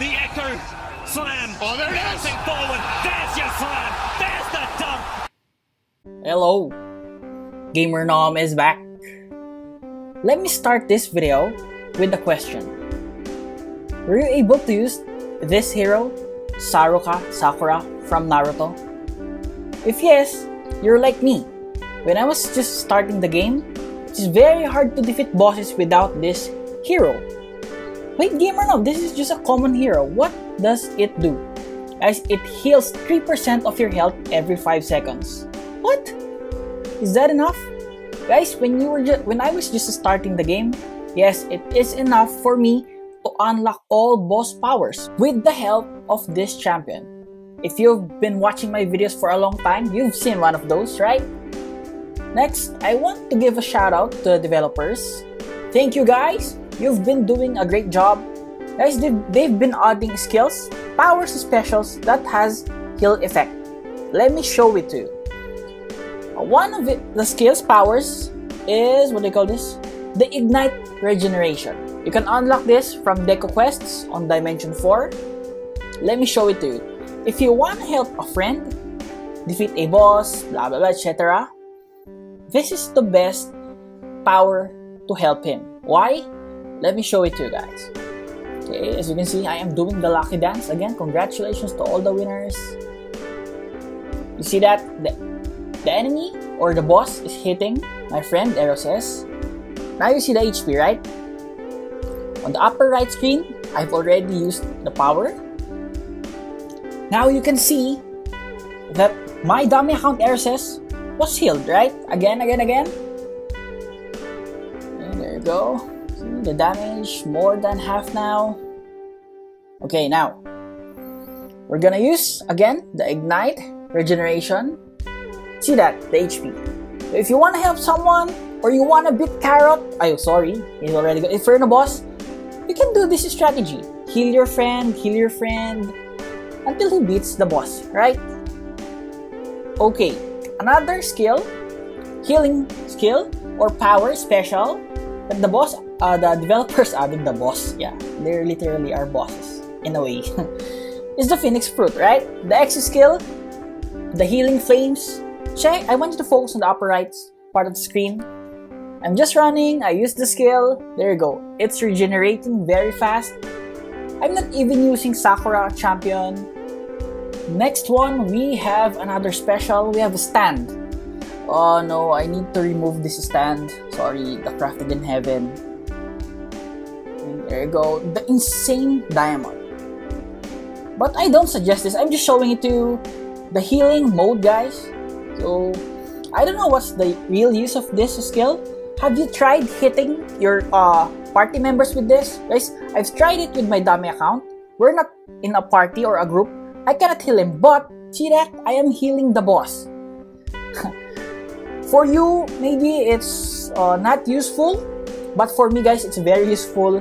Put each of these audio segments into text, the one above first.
The Echo slam. Oh, there it is. Bouncing forward. There's your slam. There's the dump. Hello, Gamer Nom is back. Let me start this video with a question. Were you able to use this hero, Saruka Sakura from Naruto? If yes, you're like me. When I was just starting the game, it's very hard to defeat bosses without this hero. Wait, Gamer Nom, this is just a common hero. What does it do? Guys, it heals 3% of your health every 5 seconds. What? Is that enough? Guys, when you were when I was just starting the game, yes, it is enough for me to unlock all boss powers with the help of this champion. If you've been watching my videos for a long time, you've seen one of those, right? Next, I want to give a shout out to the developers. Thank you guys. You've been doing a great job. Guys, they've, they've been adding skills, powers, specials that has heal effect. Let me show it to you. One of it, the skills powers is what do you call this? The Ignite Regeneration. You can unlock this from Deco Quests on Dimension 4. Let me show it to you. If you want to help a friend, defeat a boss, blah blah blah, etc., this is the best power to help him. Why? Let me show it to you guys. Okay, as you can see, I am doing the lucky dance again. Congratulations to all the winners. You see that? The, the enemy or the boss is hitting my friend Eroses. Now you see the HP, right? On the upper right screen, I've already used the power. Now you can see that my dummy account Eroses was healed, right? Again, again, again. And there you go. The damage, more than half now. Okay, now we're gonna use again the ignite regeneration. See that the HP. So if you wanna help someone or you wanna beat Carrot, oh sorry, he's already good. If you're in a boss, you can do this strategy. Heal your friend, heal your friend until he beats the boss, right? Okay, another skill, healing skill or power special that the boss, uh, the developers added the boss. Yeah, they literally are bosses in a way. is the Phoenix Fruit, right? The X skill, the healing flames. Check. I want you to focus on the upper right part of the screen. I'm just running. I use the skill. There you go. It's regenerating very fast. I'm not even using Sakura champion. Next one, we have another special. We have a stand. Oh no, I need to remove this stand. Sorry, the crafted in heaven. And there you go. The insane diamond. But I don't suggest this. I'm just showing it to you. The healing mode, guys. So, I don't know what's the real use of this skill. Have you tried hitting your uh, party members with this? Guys, I've tried it with my dummy account. We're not in a party or a group. I cannot heal him, but see that? I am healing the boss. for you, maybe it's uh, not useful, but for me, guys, it's very useful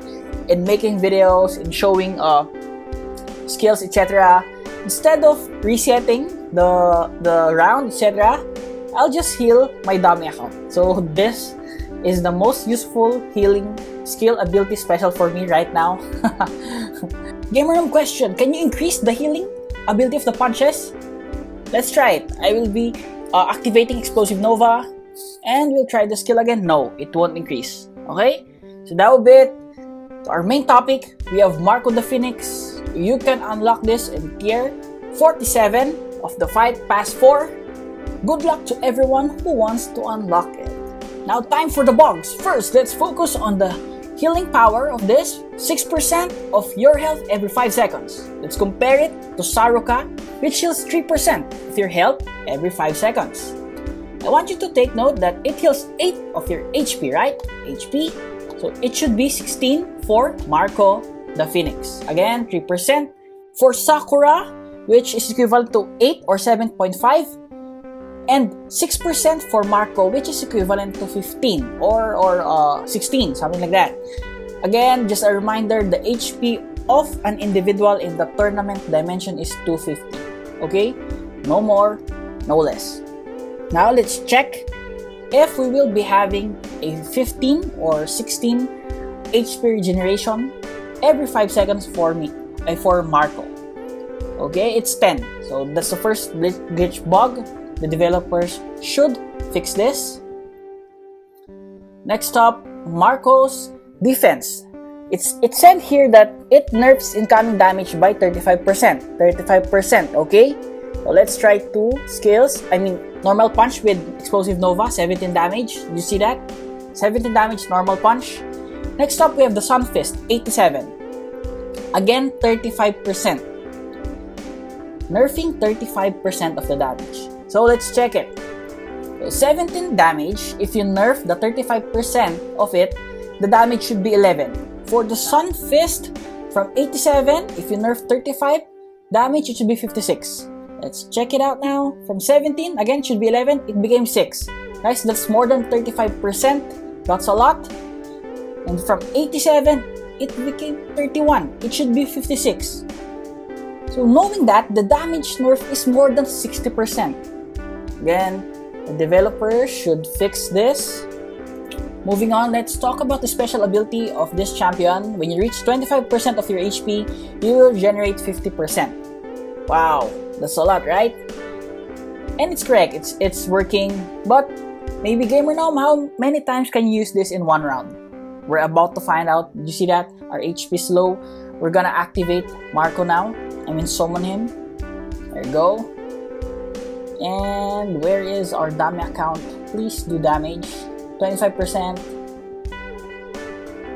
in making videos, in showing uh, skills, etc. Instead of resetting the the round, etc., I'll just heal my dummy account. So this is the most useful healing skill ability special for me right now. Gamer Nom question: Can you increase the healing ability of the punches? Let's try it. I will be uh, activating explosive nova, and we'll try the skill again. No, it won't increase. Okay, so that will be it. Our main topic: we have Marco the Phoenix. You can unlock this in tier 47 of the Fight Pass 4. Good luck to everyone who wants to unlock it. Now time for the bugs. First, let's focus on the healing power of this 6% of your health every 5 seconds. Let's compare it to Saruka, which heals 3% of your health every 5 seconds. I want you to take note that it heals 8 of your HP, right? HP. So it should be 16 for Marco the Phoenix. Again, 3%. For Sakura, which is equivalent to 8 or 7.5, and 6% for Marco, which is equivalent to 15 or, or uh, 16, something like that. Again, just a reminder, the HP of an individual in the tournament dimension is 250. Okay? No more, no less. Now let's check if we will be having a 15 or 16 HP regeneration every 5 seconds for me uh, for Marco. Okay, it's 10. So that's the first glitch bug. The developers should fix this. Next up, Marco's defense. It's it said here that it nerfs incoming damage by 35%. 35%, okay? So let's try two skills. I mean, normal punch with explosive nova, 17 damage. You see that? 17 damage, normal punch. Next up, we have the Sun Fist, 87. Again, 35%. Nerfing 35% of the damage. So let's check it. So 17 damage, if you nerf the 35% of it, the damage should be 11. For the Sun Fist, from 87, if you nerf 35, damage it should be 56. Let's check it out now. From 17, again, should be 11, it became 6. Guys, that's more than 35%. That's a lot. And from 87, it became 31. It should be 56. So knowing that, the damage nerf is more than 60%. Again, the developer should fix this. Moving on, let's talk about the special ability of this champion. When you reach 25% of your HP, you will generate 50%. Wow, that's a lot, right? And it's correct, it's it's working, but maybe Gamer Nom, how many times can you use this in one round? We're about to find out. You see that? Our HP is low. We're gonna activate Marco now. I mean summon him. There you go. And where is our dummy account? Please do damage. 25%.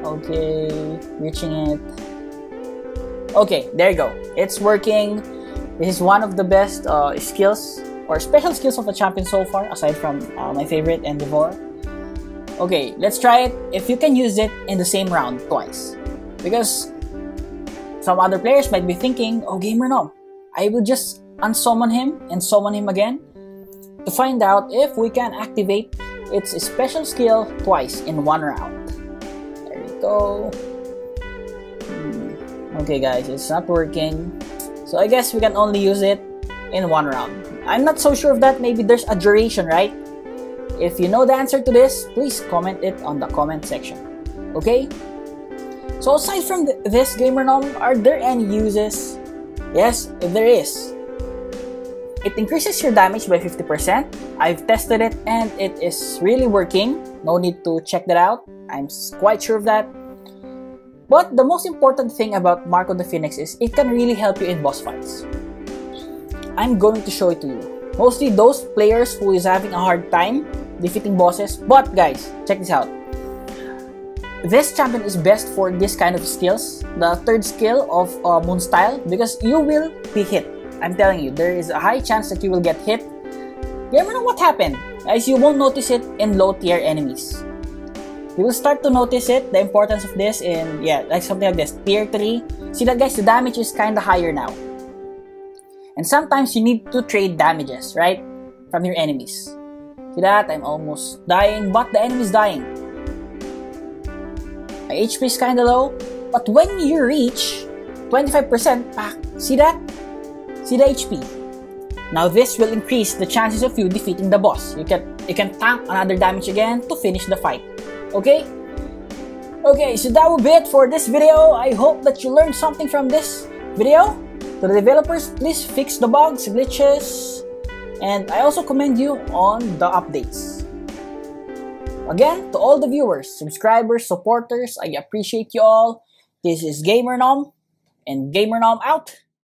Okay, reaching it. Okay, there you go. It's working. This is one of the best uh, skills or special skills of a champion so far, aside from uh, my favorite Endeavor. Okay, let's try it if you can use it in the same round twice. Because some other players might be thinking, oh Gamer Nom, I will just unsummon him and summon him again to find out if we can activate its special skill twice in one round. There we go. Hmm. Okay guys, it's not working. So I guess we can only use it in one round. I'm not so sure of that. Maybe there's a duration, right? If you know the answer to this, please comment it on the comment section. Okay? So aside from th this Gamer Nom, are there any uses? Yes, there is. It increases your damage by 50%. I've tested it and it is really working. No need to check that out. I'm quite sure of that. But the most important thing about Marco the Phoenix is it can really help you in boss fights. I'm going to show it to you. Mostly those players who is having a hard time defeating bosses. But guys, check this out. This champion is best for this kind of skills, the third skill of uh, Moon Style, because you will be hit. I'm telling you, there is a high chance that you will get hit. You ever know what happened? as you won't notice it in low tier enemies. You will start to notice it, the importance of this in, yeah, like something like this, tier 3. See that guys, the damage is kinda higher now. And sometimes you need to trade damages, right? From your enemies. See that? I'm almost dying, but the enemy is dying. My HP is kinda low, but when you reach 25% back, ah, see that? See the HP. Now this will increase the chances of you defeating the boss. You can you can tank another damage again to finish the fight. Okay? Okay, so that will be it for this video. I hope that you learned something from this video. To the developers, please fix the bugs, glitches, and I also commend you on the updates. Again, to all the viewers, subscribers, supporters, I appreciate you all. This is Gamer Nom, and Gamer Nom out.